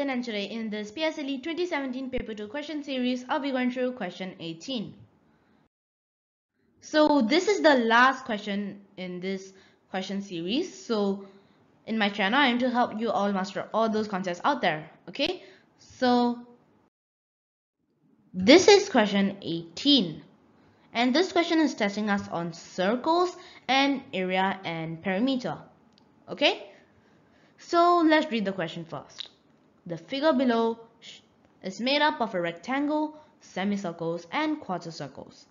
Martin and today in this PSLE 2017 paper 2 question series I'll be going through question 18. So this is the last question in this question series. So in my channel I am to help you all master all those concepts out there. Okay. So this is question 18. And this question is testing us on circles and area and perimeter. Okay. So let's read the question first. The figure below is made up of a rectangle, semicircles, and quarter circles.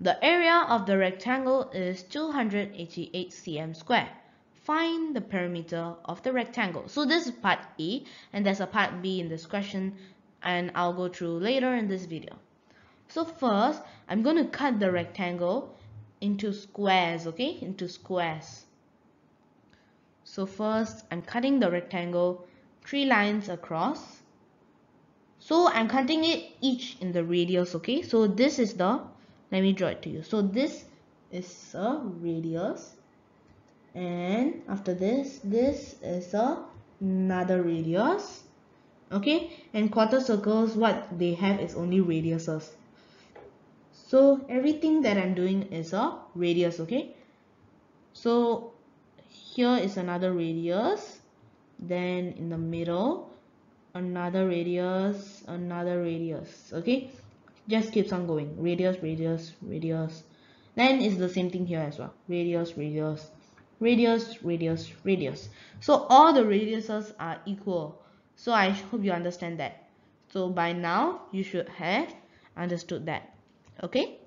The area of the rectangle is 288 cm square. Find the perimeter of the rectangle. So this is part A and there's a part B in this question and I'll go through later in this video. So first, I'm going to cut the rectangle into squares, okay? Into squares. So first, I'm cutting the rectangle three lines across. So I'm cutting it each in the radius okay? So this is the let me draw it to you. So this is a radius. And after this this is a another radius okay? And quarter circles what they have is only radiuses. So everything that I'm doing is a radius okay? So here is another radius then in the middle another radius another radius okay? Just keeps on going. Radius radius radius. Then it's the same thing here as well. Radius radius radius radius radius. So all the radiuses are equal. So I hope you understand that. So by now you should have understood that okay?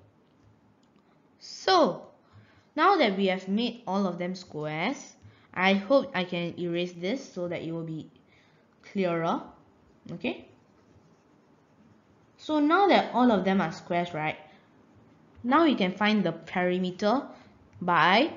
So now that we have made all of them squares I hope I can erase this so that it will be clearer. Okay? So now that all of them are squares right now we can find the perimeter by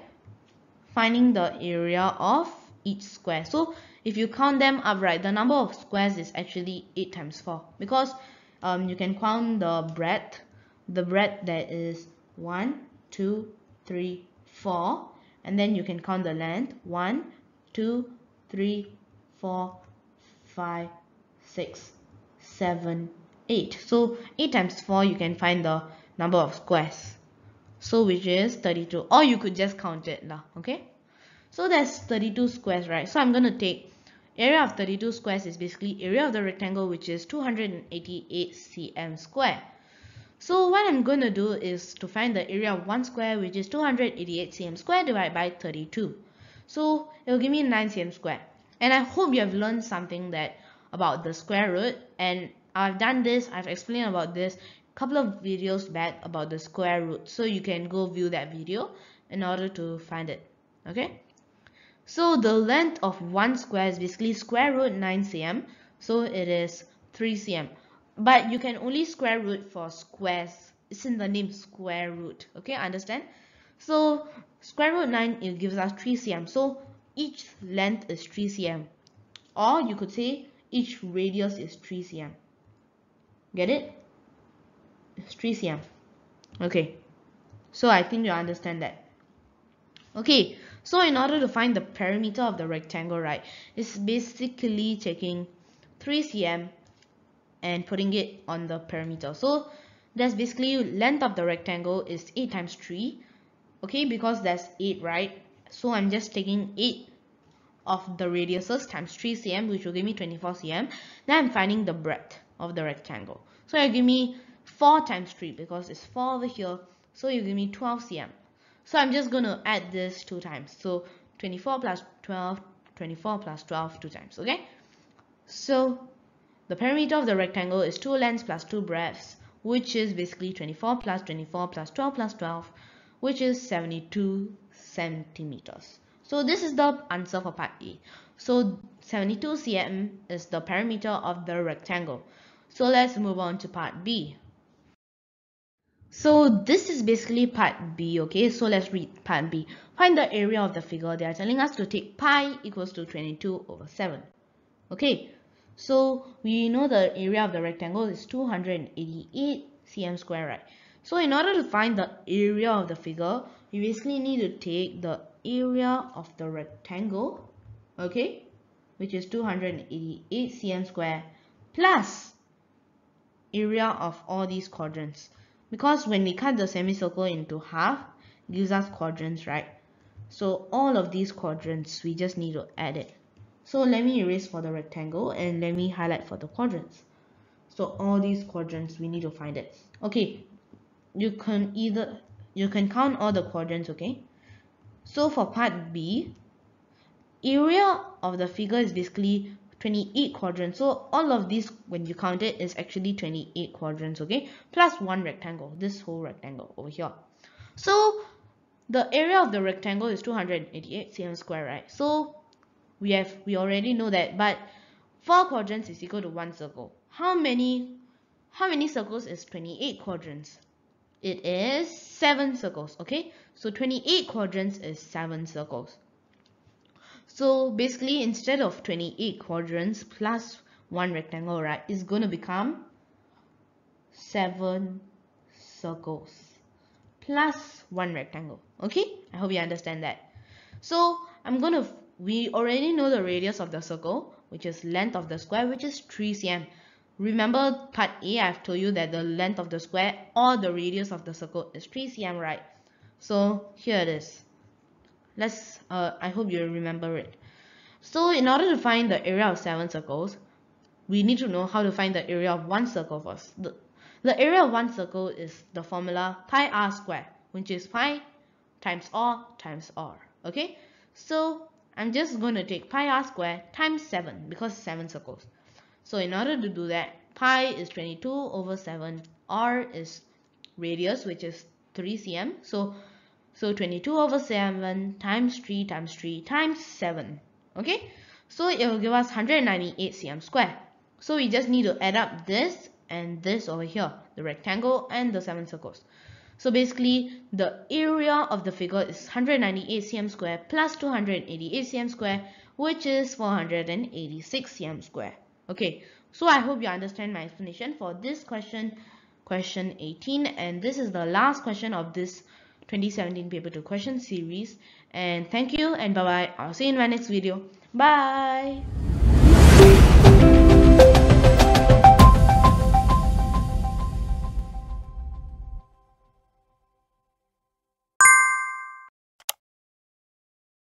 finding the area of each square. So if you count them up right the number of squares is actually 8 times 4 because um, you can count the breadth the breadth that is 1 2 3 4 and then you can count the length. 1 2 3 4 5 6 7 8 so 8 times 4 you can find the number of squares. So which is 32 or you could just count it now okay? So that's 32 squares right? So i'm going to take area of 32 squares is basically area of the rectangle which is 288 cm square so what I'm going to do is to find the area of 1 square which is 288 cm square divided by 32. So it will give me 9 cm square. And I hope you have learned something that about the square root and I've done this, I've explained about this couple of videos back about the square root. So you can go view that video in order to find it. Okay. So the length of 1 square is basically square root 9 cm. So it is 3 cm but you can only square root for squares. It's in the name square root. Okay understand? So square root 9 it gives us 3 cm. So each length is 3 cm. Or you could say each radius is 3 cm. Get it? It's 3 cm. Okay. So I think you understand that. Okay. So in order to find the perimeter of the rectangle right it's basically taking 3 cm and putting it on the perimeter. So that's basically length of the rectangle is 8 times 3 okay? Because that's 8 right? So I'm just taking 8 of the radiuses times 3 cm which will give me 24 cm. Then I'm finding the breadth of the rectangle. So it'll give me 4 times 3 because it's 4 over here. So you give me 12 cm. So I'm just going to add this two times. So 24 plus 12 24 plus 12 two times okay? So the perimeter of the rectangle is 2 lengths plus 2 breadths, which is basically 24 plus 24 plus 12 plus 12, which is 72 centimeters. So this is the answer for part A. So 72 cm is the perimeter of the rectangle. So let's move on to part B. So this is basically part B, okay? So let's read part B. Find the area of the figure. They are telling us to take pi equals to 22 over 7. Okay, so we know the area of the rectangle is 288 cm square, right? So in order to find the area of the figure, we basically need to take the area of the rectangle, okay? which is 288 cm square plus area of all these quadrants because when we cut the semicircle into half gives us quadrants right so all of these quadrants we just need to add it so let me erase for the rectangle and let me highlight for the quadrants. So all these quadrants we need to find it. Okay you can either you can count all the quadrants okay? So for part B area of the figure is basically 28 quadrants. So all of these when you count it is actually 28 quadrants okay? Plus one rectangle this whole rectangle over here. So the area of the rectangle is 288 cm square right? So we have we already know that but four quadrants is equal to one circle how many how many circles is 28 quadrants it is seven circles okay so 28 quadrants is seven circles so basically instead of 28 quadrants plus one rectangle, right, is going to become seven circles plus one rectangle. Okay, I hope you understand that. So I'm going to, we already know the radius of the circle, which is length of the square, which is 3 cm. Remember part A, I've told you that the length of the square or the radius of the circle is 3 cm, right? So here it is let's uh, I hope you remember it so in order to find the area of seven circles we need to know how to find the area of one circle first the, the area of one circle is the formula pi r squared, which is pi times r times r okay so I'm just going to take pi r squared times 7 because 7 circles so in order to do that pi is 22 over 7 r is radius which is 3 cm so so 22 over 7 times 3 times 3 times 7. Okay. So it will give us 198 cm square. So we just need to add up this and this over here. The rectangle and the 7 circles. So basically the area of the figure is 198 cm square plus 288 cm square which is 486 cm square. Okay. So I hope you understand my explanation for this question question 18 and this is the last question of this 2017 paper 2 question series and thank you and bye bye i'll see you in my next video bye